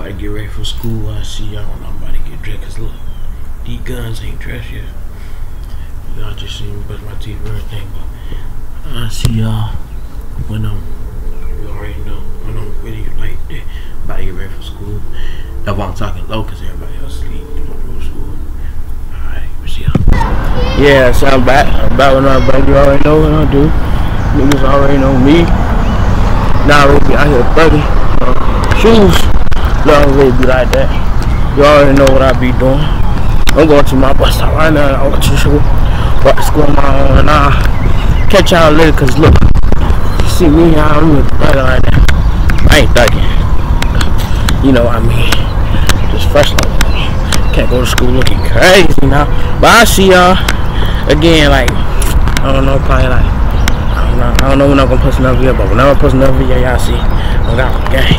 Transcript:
About to get ready for school. I see y'all when I'm about to get dressed. Cause look, these guns ain't dressed yet. Y'all just seen me brush my teeth and everything. But I see y'all when I'm, you already know, when I'm really like that. About to get ready for school. That's why I'm talking low cause everybody else sleep. Alright, we see y'all. Yeah, so I'm back. I'm back with another bang. You already know what I do. Niggas already know me. Now nah, we be out here thugging. Uh, shoes don't really be like that. You already know what I be doing. I'm going to my bus stop right now. I want to show what is going on. And I'll catch y'all later. Cause look, you see me, I'm thugging like that. I ain't thugging. You know what I mean. Just fresh like. Can't go to school looking crazy now. But I'll see y'all again like, I don't know, probably like, I don't know, I don't know when I'm gonna post another video, but whenever I post another video, y'all see, I got game.